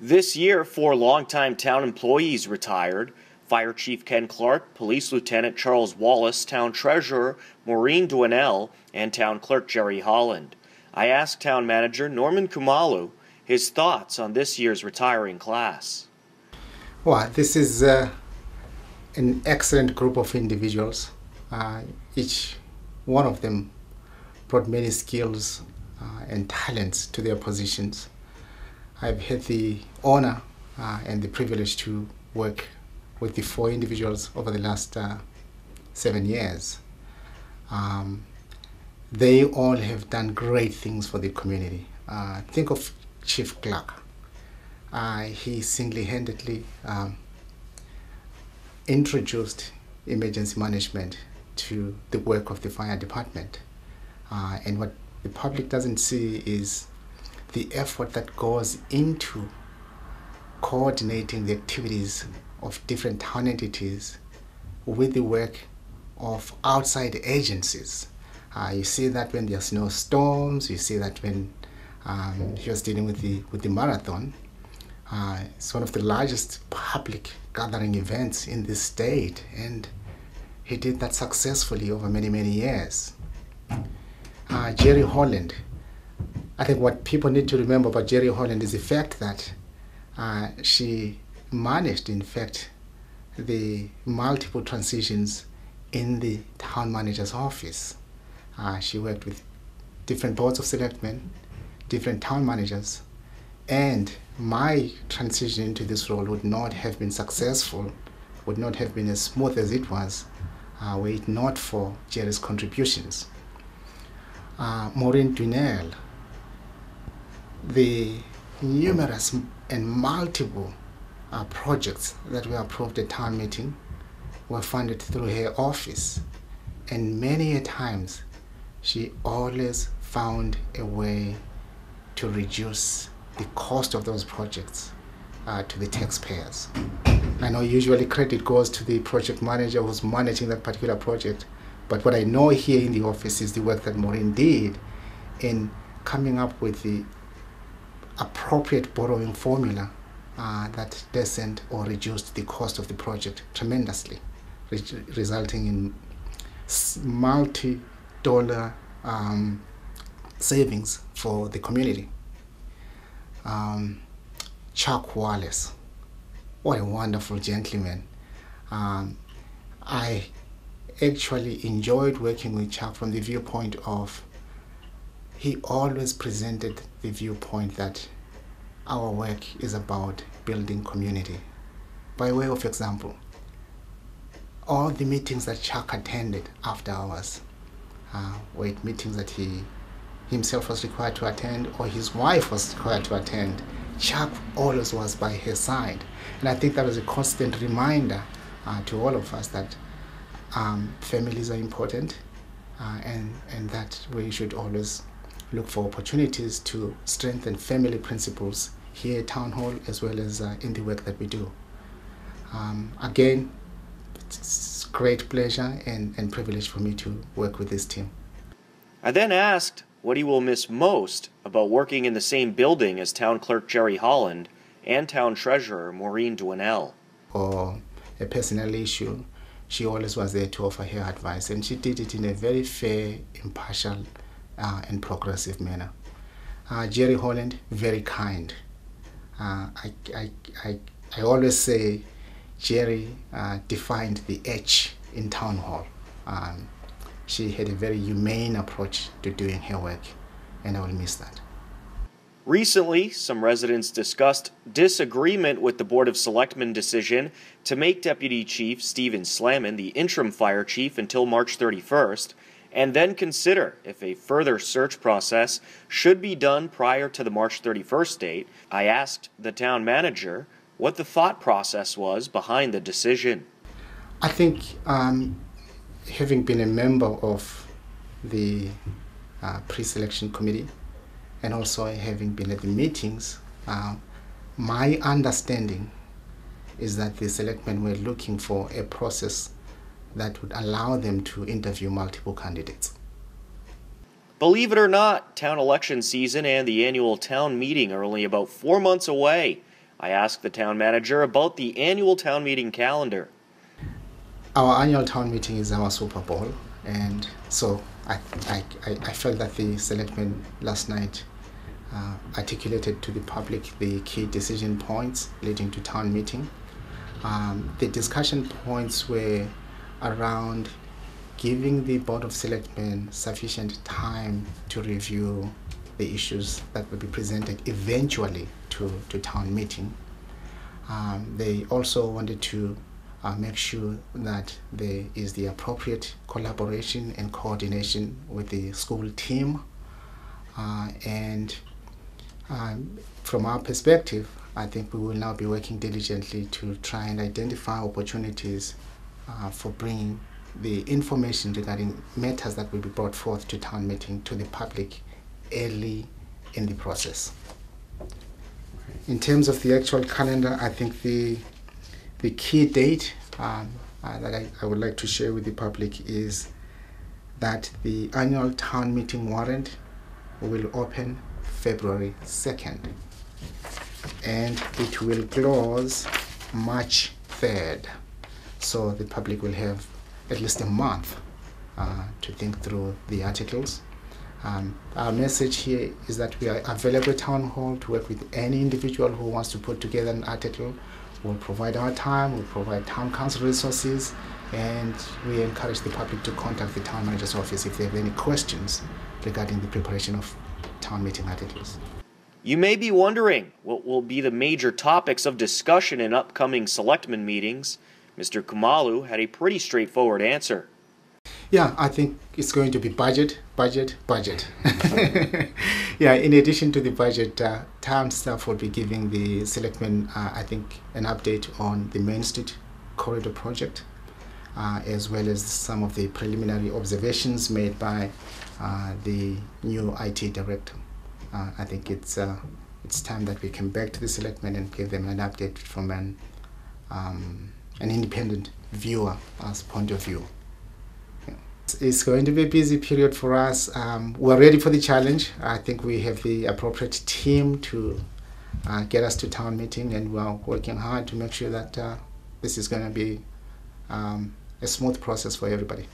This year, four longtime town employees retired. Fire Chief Ken Clark, Police Lieutenant Charles Wallace, Town Treasurer Maureen Dwinell, and Town Clerk Jerry Holland. I asked Town Manager Norman Khumalo his thoughts on this year's retiring class. Well, this is uh, an excellent group of individuals. Uh, each one of them brought many skills uh, and talents to their positions. I've had the honor uh, and the privilege to work with the four individuals over the last uh, seven years. Um, they all have done great things for the community. Uh, think of Chief Clark. Uh, he single-handedly um, introduced emergency management to the work of the fire department. Uh, and what the public doesn't see is the effort that goes into coordinating the activities of different town entities with the work of outside agencies. Uh, you see that when there's are snowstorms, you see that when um, he was dealing with the, with the marathon. Uh, it's one of the largest public gathering events in the state, and he did that successfully over many, many years. Uh, Jerry Holland, I think what people need to remember about Jerry Holland is the fact that uh, she managed, in fact, the multiple transitions in the town manager's office. Uh, she worked with different boards of selectmen, different town managers, and my transition into this role would not have been successful, would not have been as smooth as it was, uh, were it not for Jerry's contributions. Uh, Maureen Dwinell, the numerous and multiple uh, projects that were approved at town meeting were funded through her office. And many a times, she always found a way to reduce the cost of those projects uh, to the taxpayers. I know usually credit goes to the project manager who's managing that particular project, but what I know here in the office is the work that Maureen did in coming up with the appropriate borrowing formula uh, that lessened or reduced the cost of the project tremendously, re resulting in multi-dollar um, savings for the community. Um, Chuck Wallace, what a wonderful gentleman. Um, I actually enjoyed working with Chuck from the viewpoint of he always presented the viewpoint that our work is about building community. By way of example, all the meetings that Chuck attended after hours uh, were meetings that he himself was required to attend or his wife was required to attend. Chuck always was by his side. And I think that was a constant reminder uh, to all of us that um, families are important uh, and, and that we should always look for opportunities to strengthen family principles here at Town Hall as well as uh, in the work that we do. Um, again, it's great pleasure and, and privilege for me to work with this team. I then asked what he will miss most about working in the same building as Town Clerk Jerry Holland and Town Treasurer Maureen Dwinell. Or a personal issue, she always was there to offer her advice, and she did it in a very fair, impartial, and progressive manner. Uh, Jerry Holland, very kind. Uh, I, I, I, I always say Jerry uh, defined the H in town hall. Um, she had a very humane approach to doing her work, and I will miss that. Recently, some residents discussed disagreement with the Board of Selectmen decision to make Deputy Chief Stephen Slaman the interim fire chief until March 31st and then consider if a further search process should be done prior to the March 31st date, I asked the town manager what the thought process was behind the decision. I think um, having been a member of the uh, pre-selection committee and also having been at the meetings, uh, my understanding is that the selectmen were looking for a process that would allow them to interview multiple candidates. Believe it or not, town election season and the annual town meeting are only about four months away. I asked the town manager about the annual town meeting calendar. Our annual town meeting is our Super Bowl, and so I, I, I felt that the selectmen last night uh, articulated to the public the key decision points leading to town meeting. Um, the discussion points were around giving the Board of Selectmen sufficient time to review the issues that will be presented eventually to, to town meeting. Um, they also wanted to uh, make sure that there is the appropriate collaboration and coordination with the school team. Uh, and um, from our perspective, I think we will now be working diligently to try and identify opportunities uh, for bringing the information regarding matters that will be brought forth to town meeting to the public early in the process. In terms of the actual calendar, I think the the key date um, uh, that I, I would like to share with the public is that the annual town meeting warrant will open February 2nd and it will close March 3rd. So the public will have at least a month uh, to think through the articles. Um, our message here is that we are available at Town Hall to work with any individual who wants to put together an article. We'll provide our time, we'll provide town counsel resources, and we encourage the public to contact the town manager's office if they have any questions regarding the preparation of town meeting articles. You may be wondering what will be the major topics of discussion in upcoming selectmen meetings. Mr. Khumalo had a pretty straightforward answer. Yeah, I think it's going to be budget, budget, budget. yeah, in addition to the budget, uh, town staff will be giving the selectmen, uh, I think, an update on the Main Street corridor project, uh, as well as some of the preliminary observations made by uh, the new IT director. Uh, I think it's uh, it's time that we come back to the selectmen and give them an update from an um, an independent viewer as point of view. It's going to be a busy period for us. Um, we're ready for the challenge. I think we have the appropriate team to uh, get us to town meeting, and we're working hard to make sure that uh, this is going to be um, a smooth process for everybody.